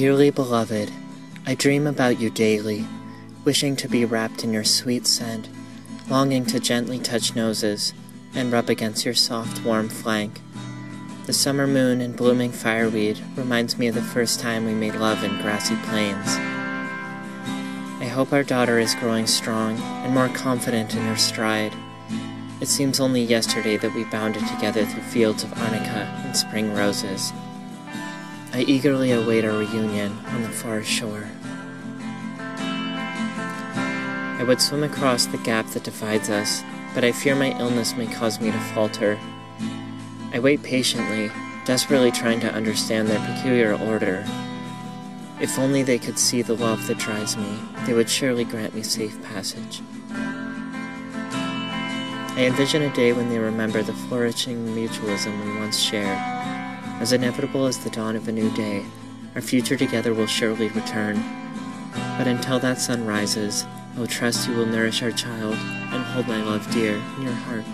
Dearly beloved, I dream about you daily, wishing to be wrapped in your sweet scent, longing to gently touch noses and rub against your soft, warm flank. The summer moon and blooming fireweed reminds me of the first time we made love in grassy plains. I hope our daughter is growing strong and more confident in her stride. It seems only yesterday that we bounded together through fields of arnica and spring roses. I eagerly await our reunion on the far shore. I would swim across the gap that divides us, but I fear my illness may cause me to falter. I wait patiently, desperately trying to understand their peculiar order. If only they could see the love that drives me, they would surely grant me safe passage. I envision a day when they remember the flourishing mutualism we once shared. As inevitable as the dawn of a new day, our future together will surely return. But until that sun rises, I will trust you will nourish our child and hold my love dear in your heart.